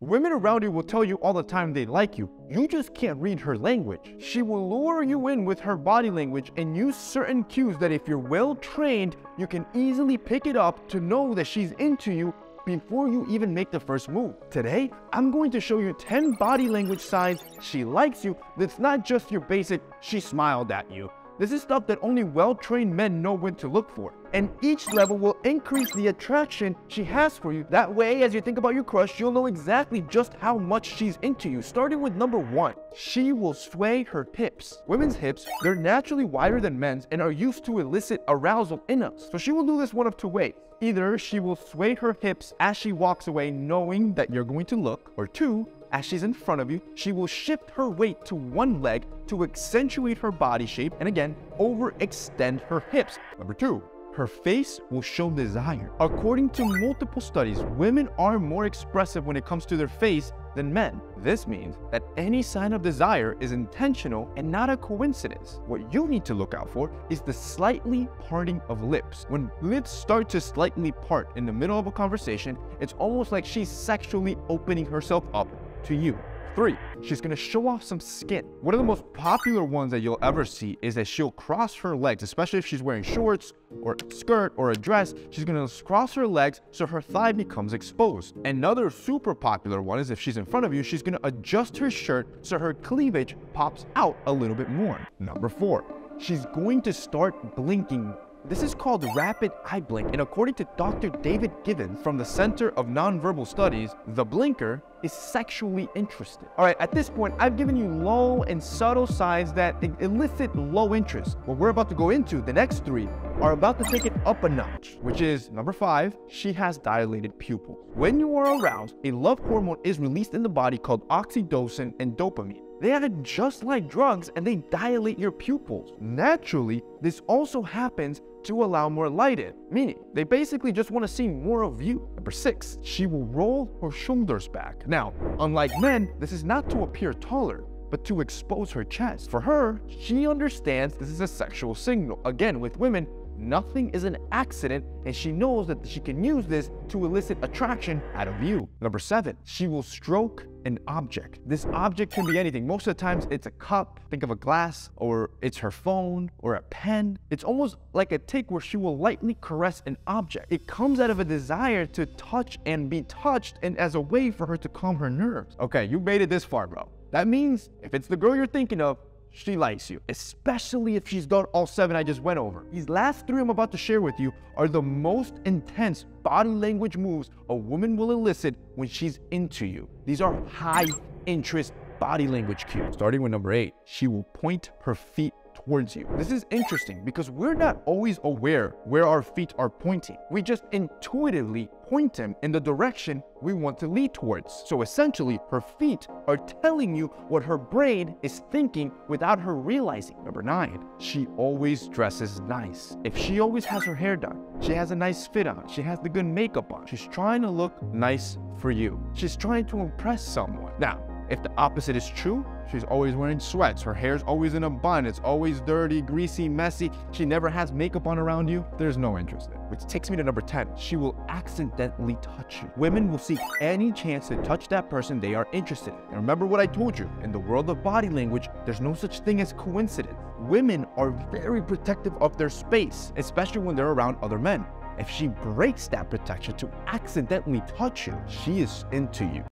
Women around you will tell you all the time they like you. You just can't read her language. She will lure you in with her body language and use certain cues that if you're well trained, you can easily pick it up to know that she's into you before you even make the first move. Today, I'm going to show you 10 body language signs she likes you that's not just your basic, she smiled at you. This is stuff that only well-trained men know when to look for. And each level will increase the attraction she has for you. That way, as you think about your crush, you'll know exactly just how much she's into you. Starting with number one, she will sway her hips. Women's hips, they're naturally wider than men's and are used to elicit arousal in us. So she will do this one of two ways. Either she will sway her hips as she walks away knowing that you're going to look, or two, as she's in front of you, she will shift her weight to one leg to accentuate her body shape and again, overextend her hips. Number two, her face will show desire. According to multiple studies, women are more expressive when it comes to their face than men. This means that any sign of desire is intentional and not a coincidence. What you need to look out for is the slightly parting of lips. When lips start to slightly part in the middle of a conversation, it's almost like she's sexually opening herself up to you. Three, she's gonna show off some skin. One of the most popular ones that you'll ever see is that she'll cross her legs, especially if she's wearing shorts or skirt or a dress. She's gonna cross her legs so her thigh becomes exposed. Another super popular one is if she's in front of you, she's gonna adjust her shirt so her cleavage pops out a little bit more. Number four, she's going to start blinking this is called rapid eye blink, and according to Dr. David Givens from the Center of Nonverbal Studies, the blinker is sexually interested. All right, at this point, I've given you low and subtle signs that elicit low interest. What we're about to go into, the next three, are about to take it up a notch, which is number five, she has dilated pupils. When you are aroused, a love hormone is released in the body called oxytocin and dopamine. They act just like drugs and they dilate your pupils. Naturally, this also happens to allow more light in, meaning they basically just want to see more of you. Number six, she will roll her shoulders back. Now, unlike men, this is not to appear taller, but to expose her chest. For her, she understands this is a sexual signal. Again, with women, Nothing is an accident, and she knows that she can use this to elicit attraction out of you. Number seven, she will stroke an object. This object can be anything. Most of the times it's a cup, think of a glass, or it's her phone, or a pen. It's almost like a tic where she will lightly caress an object. It comes out of a desire to touch and be touched and as a way for her to calm her nerves. Okay, you made it this far, bro. That means if it's the girl you're thinking of, she likes you, especially if she's done all seven I just went over. These last three I'm about to share with you are the most intense body language moves a woman will elicit when she's into you. These are high interest body language cues. Starting with number eight, she will point her feet towards you. This is interesting because we're not always aware where our feet are pointing. We just intuitively point them in the direction we want to lead towards. So essentially, her feet are telling you what her brain is thinking without her realizing. Number nine, she always dresses nice. If she always has her hair done, she has a nice fit on, she has the good makeup on, she's trying to look nice for you. She's trying to impress someone. Now, if the opposite is true, she's always wearing sweats, her hair's always in a bun, it's always dirty, greasy, messy, she never has makeup on around you, there's no interest in. it. Which takes me to number 10. She will accidentally touch you. Women will seek any chance to touch that person they are interested in. And remember what I told you, in the world of body language, there's no such thing as coincidence. Women are very protective of their space, especially when they're around other men. If she breaks that protection to accidentally touch you, she is into you.